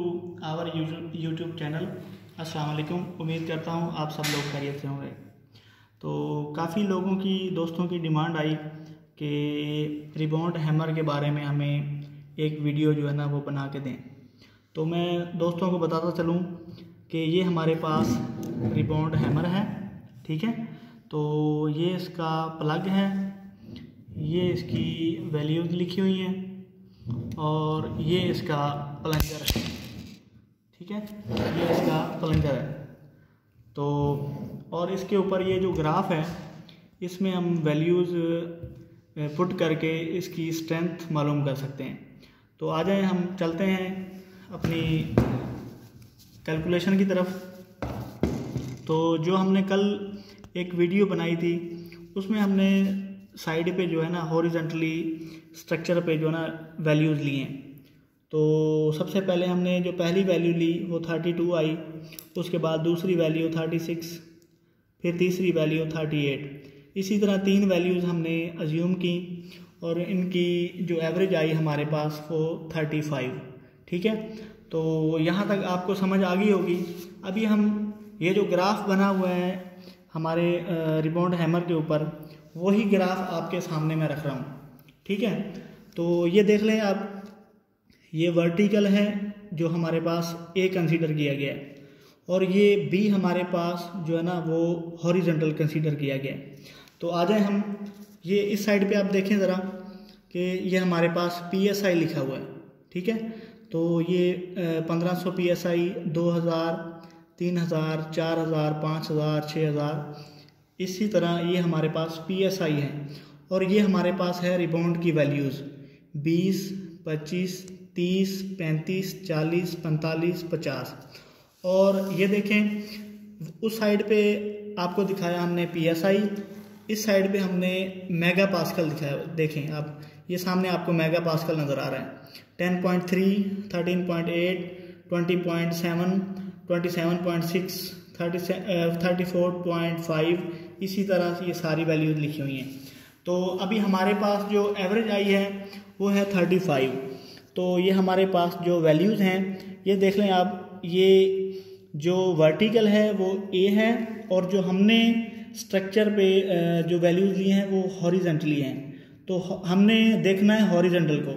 Our YouTube channel अस्सलाम वालेकुम उम्मीद करता हूँ आप सब लोग खैरियत से होंगे। तो काफ़ी लोगों की, दोस्तों की डिमांड आई कि रिबॉन्ड हैमर के बारे में हमें एक वीडियो जो है ना वो बना के दें। तो मैं दोस्तों को बताता चलूँ कि ये हमारे पास रिबॉन्ड हैमर है, ठीक है? तो ये इसका प्लग है। ये इसकी वैल्यूज़ लिखी हुई हैं और ये इसका प्लंजर है। ठीक है? ये इसका कैलेंडर है। तो और इसके ऊपर ये जो ग्राफ है, इसमें हम वैल्यूज़ पुट करके इसकी स्ट्रेंथ मालूम कर सकते हैं। तो आ जाए हम, चलते हैं अपनी कैलकुलेशन की तरफ़। तो जो हमने कल एक वीडियो बनाई थी, उसमें हमने साइड पे जो है ना हॉरिजेंटली स्ट्रक्चर पे जो है ना वैल्यूज़ लिए हैं। तो सबसे पहले हमने जो पहली वैल्यू ली वो थर्टी टू आई, उसके बाद दूसरी वैल्यू थर्टी सिक्स फिर तीसरी वैल्यू थर्टी एट इसी तरह तीन वैल्यूज़ हमने अज्यूम की और इनकी जो एवरेज आई हमारे पास वो थर्टी फाइव ठीक है? तो यहाँ तक आपको समझ आ गई होगी। अभी हम ये जो ग्राफ बना हुआ है हमारे रिबॉन्ड हैमर के ऊपर, वही ग्राफ आपके सामने मैं रख रहा हूँ, ठीक है? तो ये देख लें आप ये वर्टिकल है, जो हमारे पास ए कंसीडर किया गया है। और ये बी हमारे पास जो है ना, वो हॉरिजेंटल कंसीडर किया गया है। तो आ जाए हम, ये इस साइड पे आप देखें ज़रा कि ये हमारे पास पी एस आई लिखा हुआ है, ठीक है? तो ये पंद्रह सौ पी एस आई दो हज़ार, तीन हज़ार, चार हज़ार, पाँच हज़ार छः हज़ार, इसी तरह ये हमारे पास पी एस आई है। और ये हमारे पास है रिबाउंड की वैल्यूज़ बीस, पच्चीस तीस, पैंतीस, चालीस, पैंतालीस, पचास। और ये देखें, उस साइड पे आपको दिखाया हमने पीएसआई इस साइड पे हमने मेगा पास्कल दिखाया। देखें आप ये सामने आपको मेगा पास्कल नज़र आ रहा है। Ten point three thirteen point eight twenty point seven twenty seven point six thirty thirty four point five इसी तरह से ये सारी वैल्यूज़ लिखी हुई हैं। तो अभी हमारे पास जो एवरेज आई है, वो है थर्टी फाइव तो ये हमारे पास जो वैल्यूज़ हैं, ये देख लें आप, ये जो वर्टिकल है, वो ए है और जो हमने स्ट्रक्चर पे जो वैल्यूज़ लिए हैं, वो हॉरिजेंटली हैं। तो हमने देखना है हॉरिजेंटल को।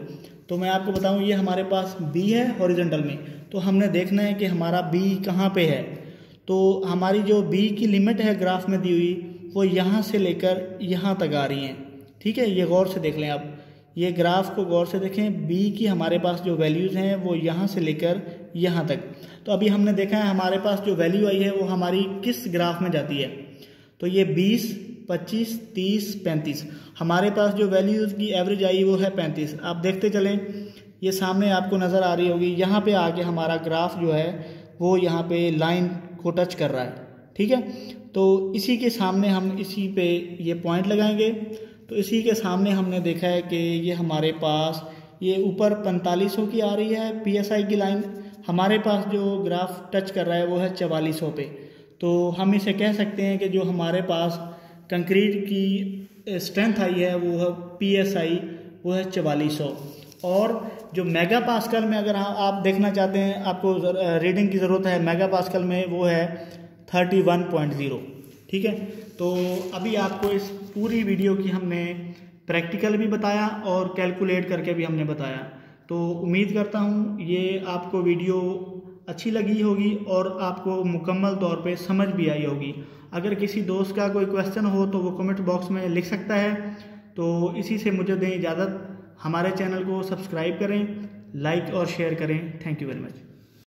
तो मैं आपको बताऊँ, ये हमारे पास बी है हॉरिजेंटल में। तो हमने देखना है कि हमारा बी कहाँ पे है। तो हमारी जो बी की लिमिट है ग्राफ में दी हुई, वो यहाँ से लेकर यहाँ तक आ रही हैं। ठीक है, ये गौर से देख लें आप। ये ग्राफ को गौर से देखें बी की हमारे पास जो वैल्यूज़ हैं वो यहाँ से लेकर यहाँ तक। तो अभी हमने देखा है हमारे पास जो वैल्यू आई है वो हमारी किस ग्राफ में जाती है? तो ये 20, 25, 30, 35 हमारे पास जो वैल्यूज़ की एवरेज आई वो है 35 आप देखते चलें ये सामने आपको नज़र आ रही होगी यहाँ पे आके हमारा ग्राफ जो है वो यहाँ पे लाइन को टच कर रहा है। ठीक है? तो इसी के सामने हम इसी पे ये पॉइंट लगाएँगे। तो इसी के सामने हमने देखा है कि ये हमारे पास, ये ऊपर पैंतालीस की आ रही है पीएसआई की लाइन। हमारे पास जो ग्राफ टच कर रहा है वो है चवालीस पे। तो हम इसे कह सकते हैं कि जो हमारे पास कंक्रीट की स्ट्रेंथ आई है, वो है पीएसआई वो है चवालीस और जो मेगा पास्कल में अगर हाँ आप देखना चाहते हैं, आपको रीडिंग की ज़रूरत है मेगा पास्कल में वो है थर्टी वन पॉइंट ज़ीरो। ठीक है? तो अभी आपको इस पूरी वीडियो की हमने प्रैक्टिकल भी बताया और कैलकुलेट करके भी हमने बताया। तो उम्मीद करता हूँ ये आपको वीडियो अच्छी लगी होगी और आपको मुकम्मल तौर पे समझ भी आई होगी। अगर किसी दोस्त का कोई क्वेश्चन हो तो वो कमेंट बॉक्स में लिख सकता है। तो इसी से मुझे दें इजाज़त। हमारे चैनल को सब्सक्राइब करें लाइक और शेयर करें। Thank you very much